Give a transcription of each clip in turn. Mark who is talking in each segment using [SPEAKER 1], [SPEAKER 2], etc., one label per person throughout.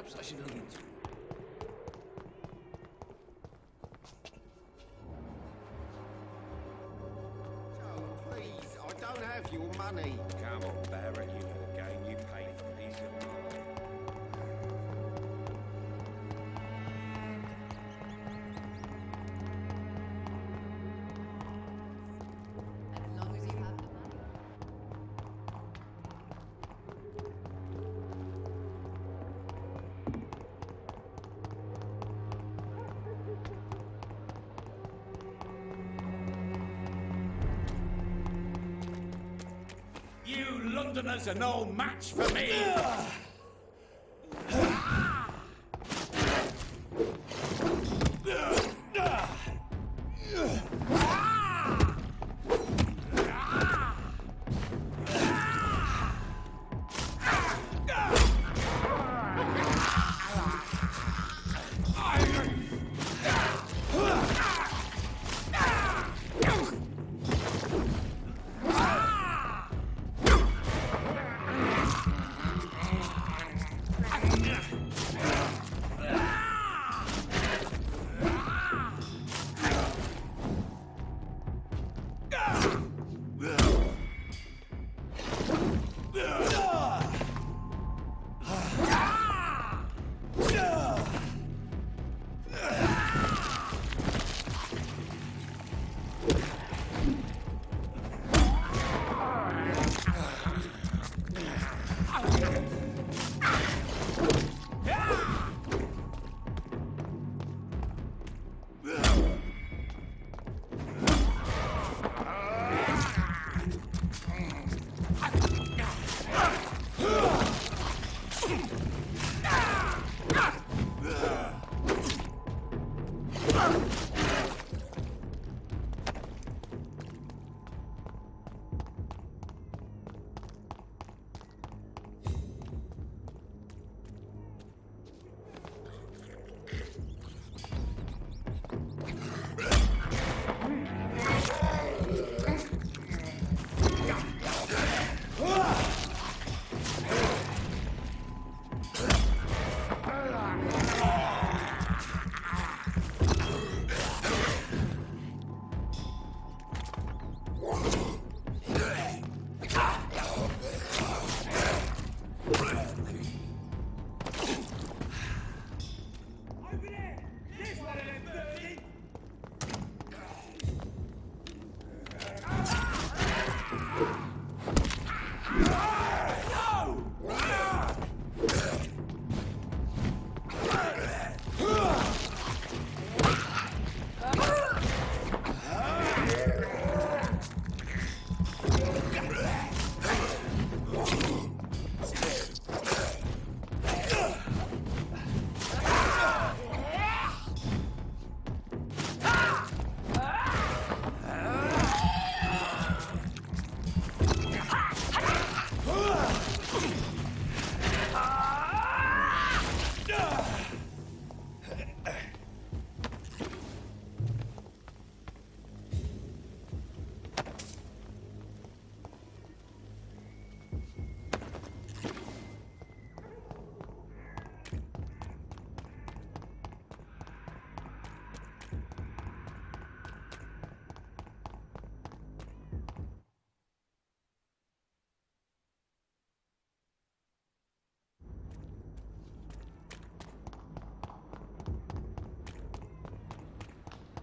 [SPEAKER 1] Perhaps I should look into.
[SPEAKER 2] Please, I don't have your money.
[SPEAKER 3] Come on, Barrett, you know the game. You pay for these. Londoners are no match for me!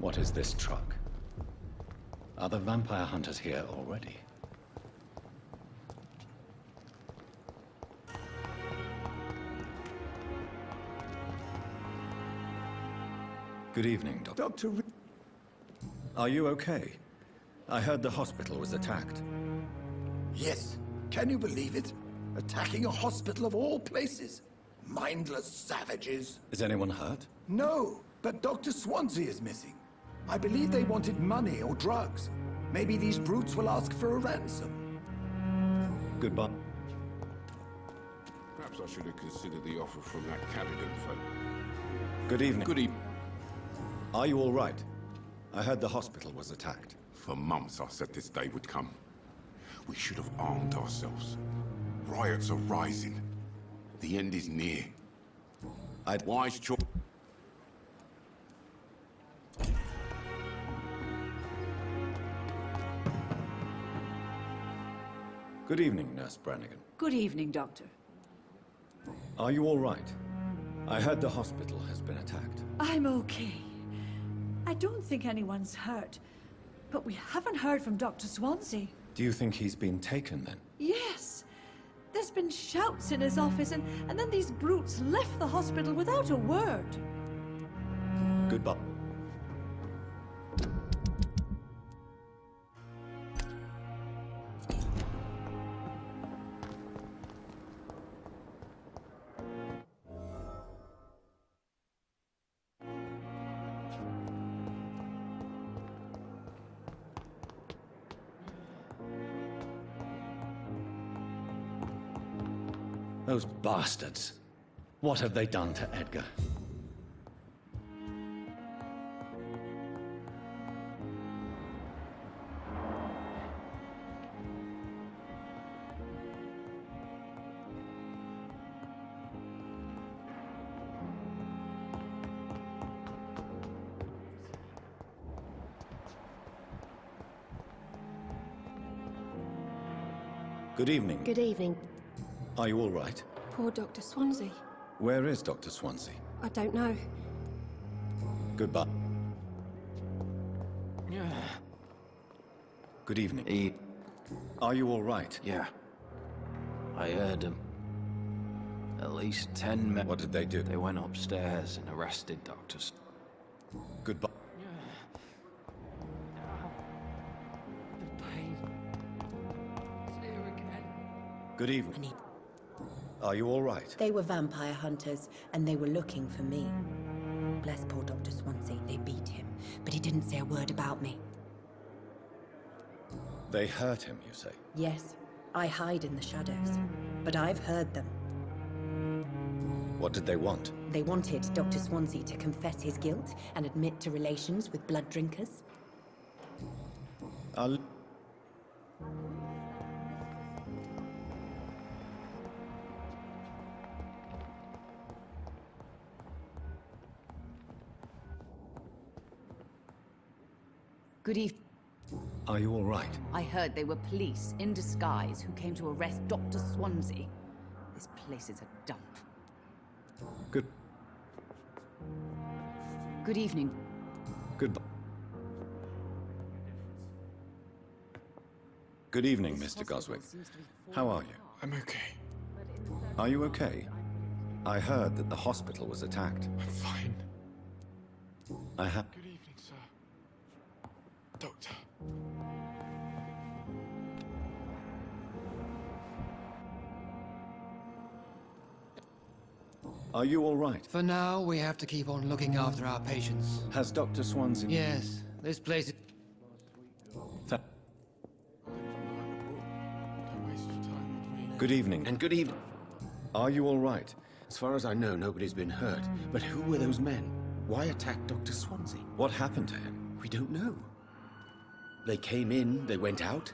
[SPEAKER 4] What is this truck? Are the vampire hunters here already? Good evening, Doctor.
[SPEAKER 5] Dr. Re-
[SPEAKER 4] Are you okay? I heard the hospital was attacked.
[SPEAKER 5] yes, can you believe it? Attacking a hospital of all places. Mindless savages.
[SPEAKER 4] Is anyone hurt?
[SPEAKER 5] No, but Dr. Swansea is missing. I believe they wanted money or drugs. Maybe these brutes will ask for a ransom.
[SPEAKER 4] Goodbye.
[SPEAKER 6] Perhaps I should have considered the offer from that Callaghan fellow.
[SPEAKER 4] Good evening.
[SPEAKER 6] Good evening.
[SPEAKER 4] Are you all right? I heard the hospital was attacked.
[SPEAKER 6] For months I said this day would come. We should have armed ourselves. Riots are rising. The end is near.
[SPEAKER 4] I'd...
[SPEAKER 6] Wise choice.
[SPEAKER 4] Good evening, Nurse Brannigan.
[SPEAKER 1] Good evening, Doctor.
[SPEAKER 4] Are you all right? I heard the hospital has been attacked.
[SPEAKER 1] I'm okay. I don't think anyone's hurt. But we haven't heard from Dr. Swansea.
[SPEAKER 4] Do you think he's been taken, then?
[SPEAKER 1] Yes. There's been shouts in his office, and, and then these brutes left the hospital without a word.
[SPEAKER 4] Goodbye. Those bastards. What have they done to Edgar? Good evening.
[SPEAKER 7] Good evening.
[SPEAKER 4] Are you all right?
[SPEAKER 7] Poor Dr. Swansea.
[SPEAKER 4] Where is Dr. Swansea?
[SPEAKER 7] I don't know.
[SPEAKER 4] Goodbye. Yeah. Good evening.
[SPEAKER 8] He...
[SPEAKER 4] Are you all right?
[SPEAKER 8] yeah. I heard them. At least ten men...
[SPEAKER 4] What did they do?
[SPEAKER 8] They went upstairs and arrested Dr. S-
[SPEAKER 4] Goodbye.
[SPEAKER 8] The pain. It's here.
[SPEAKER 4] Good evening. Are you all right?
[SPEAKER 9] They were vampire hunters, and they were looking for me. Bless poor Dr. Swansea, they beat him, but he didn't say a word about me.
[SPEAKER 4] They hurt him, you say?
[SPEAKER 9] Yes, I hide in the shadows, but I've heard them.
[SPEAKER 4] What did they want?
[SPEAKER 9] They wanted Dr. Swansea to confess his guilt and admit to relations with blood drinkers.
[SPEAKER 4] I'll...
[SPEAKER 10] Good evening.
[SPEAKER 4] Are you all right?
[SPEAKER 10] I heard they were police in disguise who came to arrest Dr. Swansea. This place is a dump.
[SPEAKER 4] Good...
[SPEAKER 10] Good evening.
[SPEAKER 4] Goodbye. Good evening, Mr. Goswick. How are you?
[SPEAKER 6] I'm okay.
[SPEAKER 4] Are you okay? I heard that the hospital was attacked.
[SPEAKER 6] I'm fine.
[SPEAKER 4] I have...
[SPEAKER 6] Good evening, sir. Doctor.
[SPEAKER 4] Are you all right?
[SPEAKER 11] For now, we have to keep on looking after our patients.
[SPEAKER 4] Has Dr. Swansea...
[SPEAKER 11] Yes, this place is...
[SPEAKER 4] Th-
[SPEAKER 6] Don't waste your time with me.
[SPEAKER 4] Good evening.
[SPEAKER 12] And good evening.
[SPEAKER 4] Are you all right?
[SPEAKER 12] As far as I know, nobody's been hurt. But who were those men? Why attack Dr. Swansea?
[SPEAKER 4] What happened to him?
[SPEAKER 12] We don't know. They came in, they went out.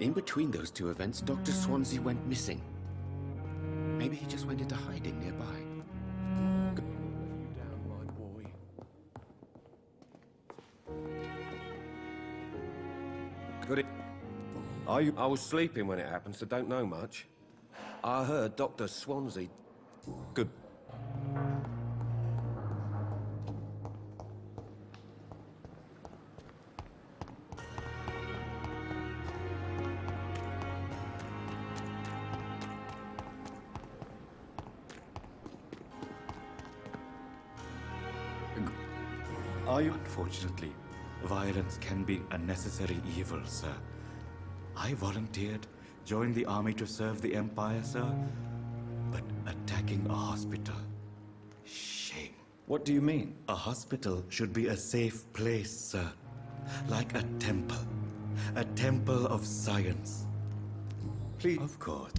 [SPEAKER 12] In between those two events, Dr. Swansea went missing. Maybe he just went into hiding nearby.
[SPEAKER 2] Good e-
[SPEAKER 4] Are you...
[SPEAKER 2] I was sleeping when it happened, so don't know much. I heard Dr. Swansea.
[SPEAKER 4] Good...
[SPEAKER 13] Unfortunately, violence can be a necessary evil, sir. I volunteered, joined the army to serve the Empire, sir. But attacking a hospital... Shame.
[SPEAKER 4] What do you mean?
[SPEAKER 13] A hospital should be a safe place, sir. Like a temple. A temple of science.
[SPEAKER 4] Please...
[SPEAKER 13] Of course.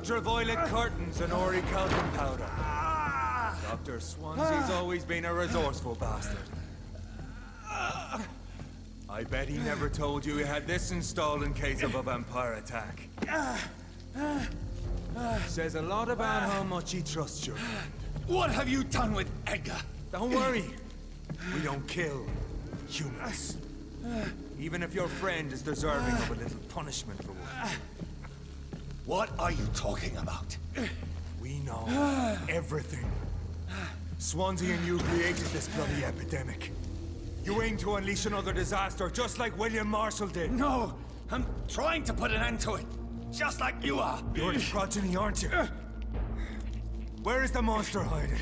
[SPEAKER 14] Ultraviolet curtains and Ori orichalcum powder. Dr. Swansea's always been a resourceful bastard. I bet he never told you he had this installed in case of a vampire attack. Says a lot about how much he trusts you.
[SPEAKER 15] What have you done with Edgar?
[SPEAKER 14] Don't worry. We don't kill humans. Even if your friend is deserving of a little punishment for what
[SPEAKER 15] What are you talking about?
[SPEAKER 14] We know everything. Swansea and you created this bloody epidemic. You aim to unleash another disaster, just like William Marshal did.
[SPEAKER 15] No, I'm trying to put an end to it, just like you are.
[SPEAKER 14] You're the progeny, aren't you? Where is the monster hiding?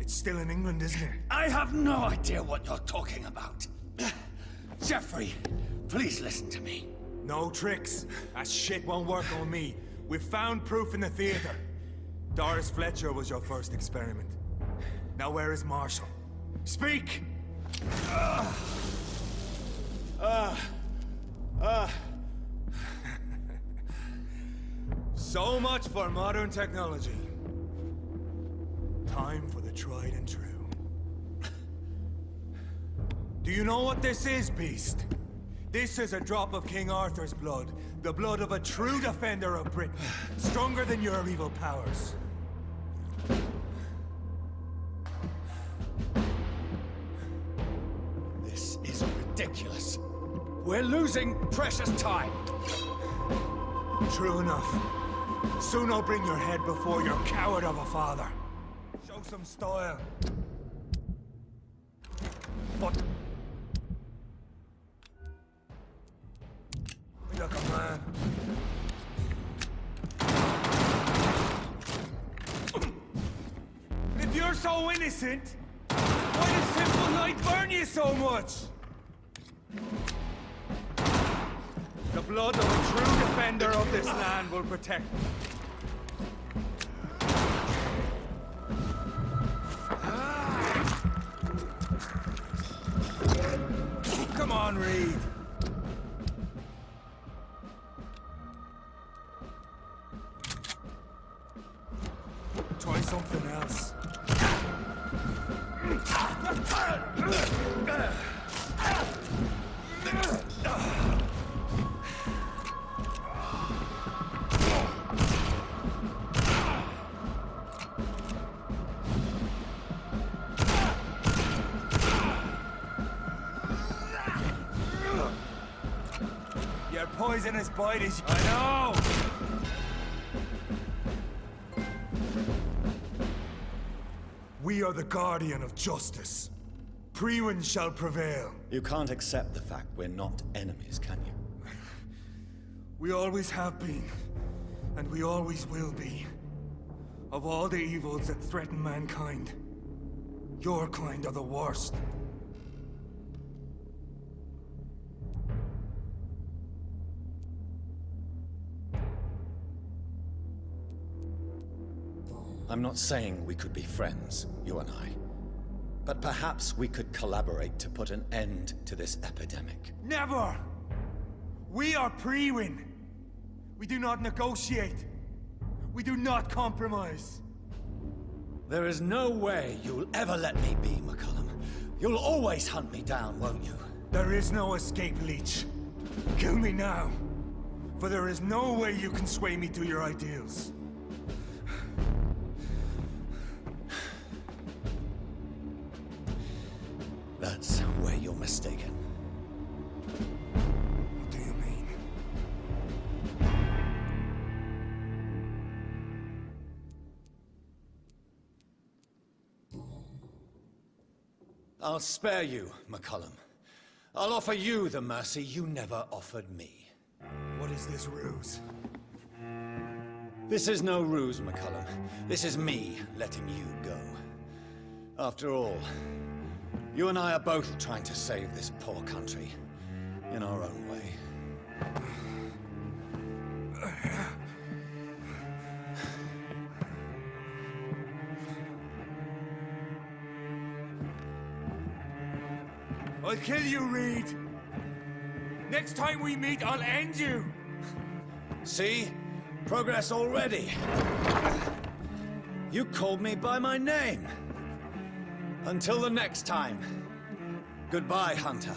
[SPEAKER 14] It's still in England, isn't it?
[SPEAKER 15] I have no idea what you're talking about. Geoffrey, please listen to me.
[SPEAKER 14] No tricks. That shit won't work on me. We've found proof in the theater. Doris Fletcher was your first experiment. Now where is Marshal? Speak!
[SPEAKER 15] Ah. Ah. Ah.
[SPEAKER 14] So much for modern technology. Time for the tried and true. Do you know what this is, Beast? This is a drop of King Arthur's blood. The blood of a true defender of Britain. Stronger than your evil powers.
[SPEAKER 15] This is ridiculous. We're losing precious time.
[SPEAKER 14] True enough. Soon I'll bring your head before your coward of a father. Show some style. But... so why does simple light burn you so much? The blood of a true defender of this land will protect me. Ah. Come on, Reid. Poisonous bite is... I know! We are the guardian of justice. Priwen shall prevail.
[SPEAKER 4] You can't accept the fact we're not enemies, can you?
[SPEAKER 14] We always have been, and we always will be. Of all the evils that threaten mankind, your kind are the worst.
[SPEAKER 4] I'm not saying we could be friends, you and I. But perhaps we could collaborate to put an end to this epidemic.
[SPEAKER 14] Never! We are Priwen. We do not negotiate. We do not compromise.
[SPEAKER 4] There is no way you'll ever let me be, McCullum. You'll always hunt me down, won't you?
[SPEAKER 14] There is no escape, Leech. Kill me now. For there is no way you can sway me to your ideals.
[SPEAKER 4] That's where you're mistaken.
[SPEAKER 14] What do you mean?
[SPEAKER 4] I'll spare you, McCullum. I'll offer you the mercy you never offered me.
[SPEAKER 14] What is this ruse?
[SPEAKER 4] This is no ruse, McCullum. This is me letting you go. After all, you and I are both trying to save this poor country in our own way.
[SPEAKER 14] I'll kill you, Reid. Next time we meet, I'll end you.
[SPEAKER 4] See? Progress already. You called me by my name. Until the next time. Goodbye, Hunter.